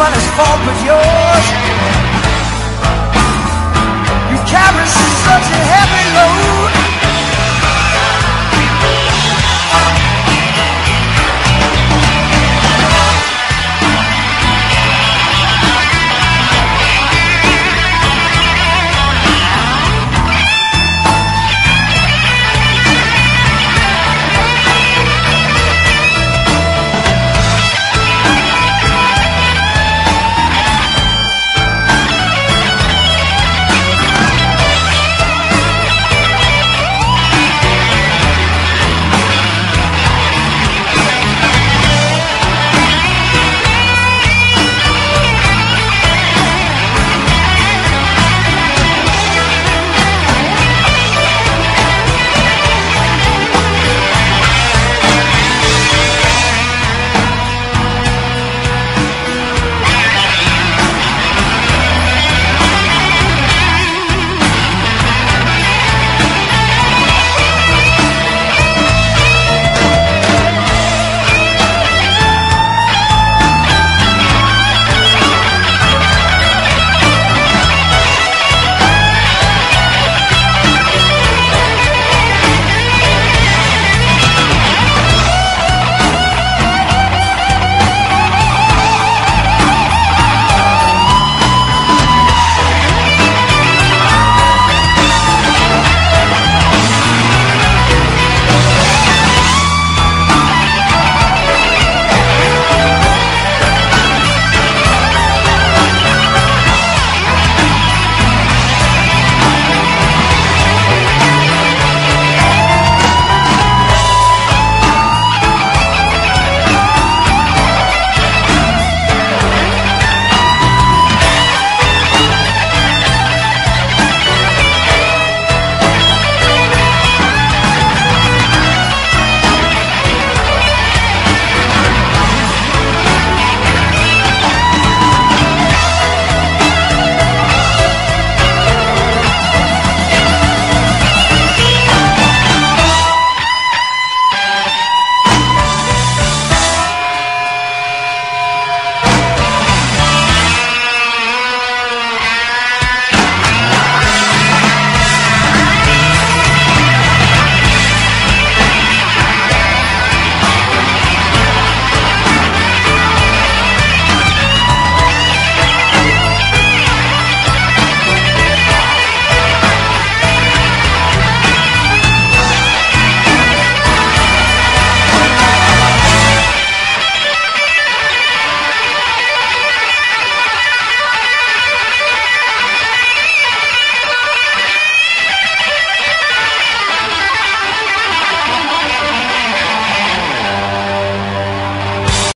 nobody's fault but yours. You carry such a heavy load.